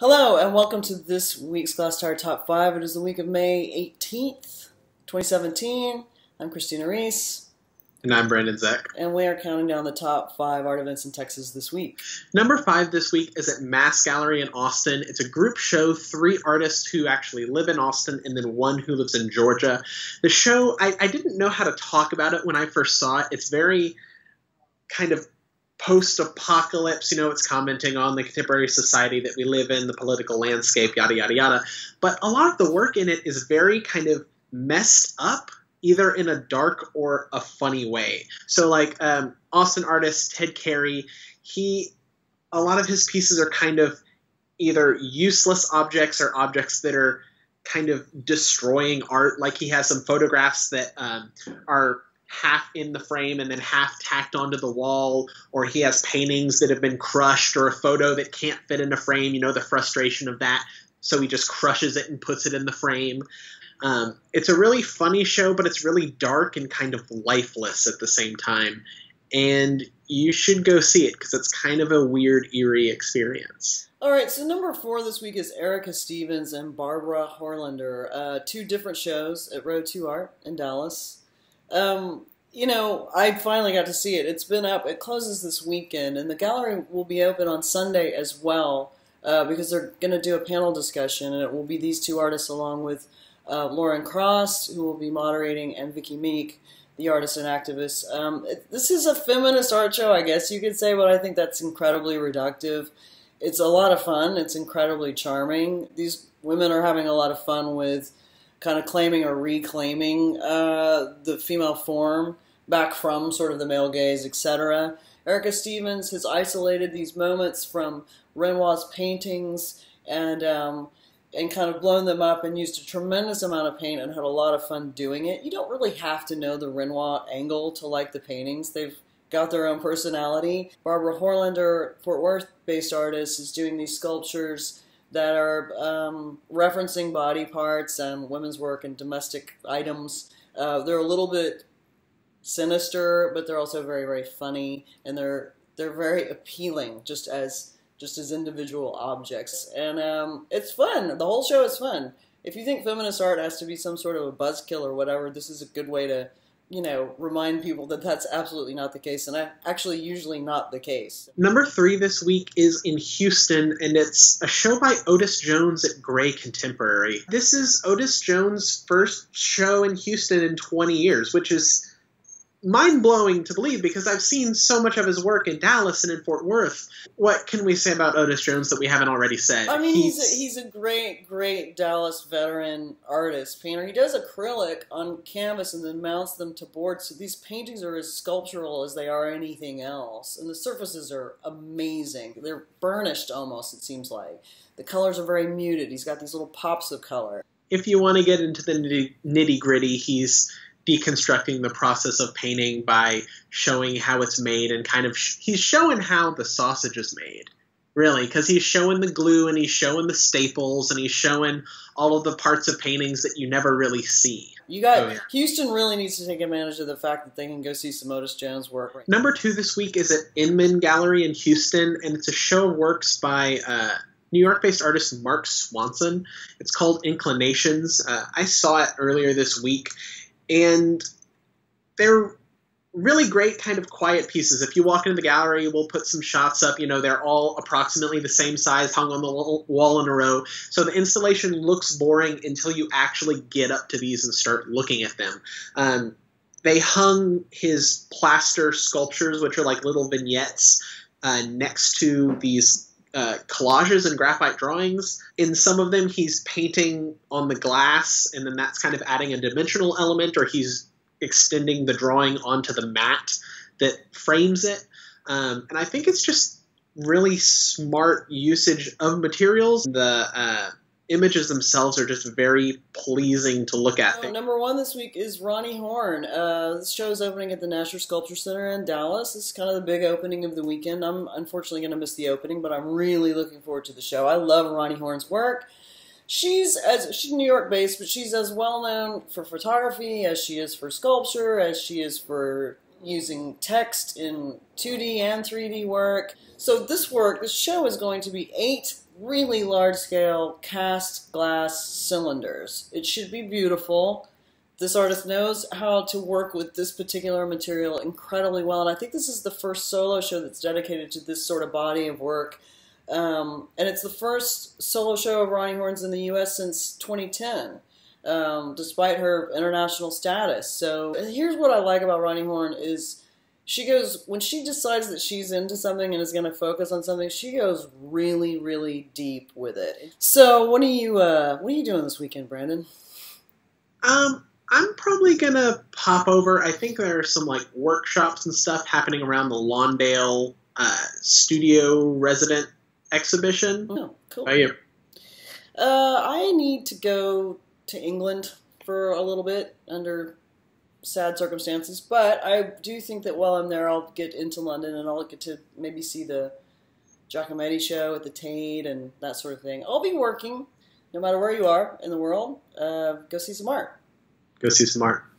Hello, and welcome to this week's Glasstire Top 5. It is the week of May 18th, 2017. I'm Christina Rees. And I'm Brandon Zech. And we are counting down the top five art events in Texas this week. Number five this week is at Mass Gallery in Austin. It's a group show, three artists who actually live in Austin, and then one who lives in Georgia. The show, I, I didn't know how to talk about it when I first saw it. It's very kind of post apocalypse, you know, it's commenting on the contemporary society that we live in, the political landscape, yada, yada, yada. But a lot of the work in it is very kind of messed up, either in a dark or a funny way. So, like, um, Austin artist Ted Carey, he, a lot of his pieces are kind of either useless objects or objects that are kind of destroying art. Like, he has some photographs that um, are half in the frame and then half tacked onto the wall, or he has paintings that have been crushed, or a photo that can't fit in a frame. You know, the frustration of that. So he just crushes it and puts it in the frame. Um, it's a really funny show, but it's really dark and kind of lifeless at the same time. And you should go see it because it's kind of a weird, eerie experience. All right, so number four this week is Erica Stevens and Barbara Horlander. Uh, two different shows at Ro2 Art in Dallas. Um, you know, I finally got to see it. It's been up. It closes this weekend, and the gallery will be open on Sunday as well uh, because they're going to do a panel discussion, and it will be these two artists along with uh, Lauren Cross, who will be moderating, and Vicki Meek, the artist and activist. Um, it, this is a feminist art show, I guess you could say, but I think that's incredibly reductive. It's a lot of fun. It's incredibly charming. These women are having a lot of fun with kind of claiming or reclaiming uh, the female form back from sort of the male gaze, etc. Erica Stevens has isolated these moments from Renoir's paintings and um, and kind of blown them up and used a tremendous amount of paint and had a lot of fun doing it. You don't really have to know the Renoir angle to like the paintings. They've got their own personality. Barbara Horlander, Fort Worth-based artist, is doing these sculptures that are um, referencing body parts and women's work and domestic items. Uh, they're a little bit sinister, but they're also very, very funny, and they're they're very appealing just as just as individual objects. And um, it's fun. The whole show is fun. If you think feminist art has to be some sort of a buzzkill or whatever, this is a good way to you know, remind people that that's absolutely not the case, and actually usually not the case. Number three this week is in Houston, and it's a show by Otis Jones at Gray Contemporary. This is Otis Jones' first show in Houston in 20 years, which is mind blowing to believe because I've seen so much of his work in Dallas and in Fort Worth. What can we say about Otis Jones that we haven't already said? I mean, he's, he's a, he's a great, great Dallas veteran artist, painter. He does acrylic on canvas and then mounts them to board. So these paintings are as sculptural as they are anything else. And the surfaces are amazing. They're burnished almost, it seems like. The colors are very muted. He's got these little pops of color. If you want to get into the nitty gritty, he's deconstructing the process of painting by showing how it's made and kind of sh- he's showing how the sausage is made really because he's showing the glue and he's showing the staples and he's showing all of the parts of paintings that you never really see you got oh, yeah. Houston really needs to take advantage of the fact that they can go see some Otis Jones work. Right Number two this week is at Inman Gallery in Houston, and it's a show of works by uh, New York-based artist Mark Swanson. It's called Inclinations. Uh, I saw it earlier this week and they're really great kind of quiet pieces. If you walk into the gallery, we'll put some shots up. You know, they're all approximately the same size, hung on the wall in a row. So the installation looks boring until you actually get up to these and start looking at them. Um, they hung his plaster sculptures, which are like little vignettes, uh, next to these uh, collages and graphite drawings. In some of them, he's painting on the glass, and then that's kind of adding a dimensional element, or he's extending the drawing onto the mat that frames it. Um, and I think it's just really smart usage of materials. The uh, images themselves are just very pleasing to look at. Uh, number one this week is Roni Horn. Uh, this show is opening at the Nasher Sculpture Center in Dallas. It's kind of the big opening of the weekend. I'm unfortunately going to miss the opening, but I'm really looking forward to the show. I love Roni Horn's work. She's as she's New York based, but she's as well known for photography as she is for sculpture, as she is for using text in 2D and 3D work. So this work, this show is going to be eight really large scale cast glass cylinders. It should be beautiful. This artist knows how to work with this particular material incredibly well, and I think this is the first solo show that's dedicated to this sort of body of work. Um, and it's the first solo show of Roni Horn's in the U.S. since 2010, um, despite her international status. So here's what I like about Roni Horn is she goes when she decides that she's into something and is going to focus on something she goes really really deep with it. So what are you uh what are you doing this weekend brandon? Um i'm probably gonna pop over. I think there are some like workshops and stuff happening around the lawndale uh, studio resident exhibition. Oh cool. How are you? uh i need to go to england for a little bit under sad circumstances. But I do think that while I'm there, I'll get into London and I'll get to maybe see the Giacometti show at the Tate and that sort of thing. I'll be working, no matter where you are in the world. Uh, go see some art. go see some art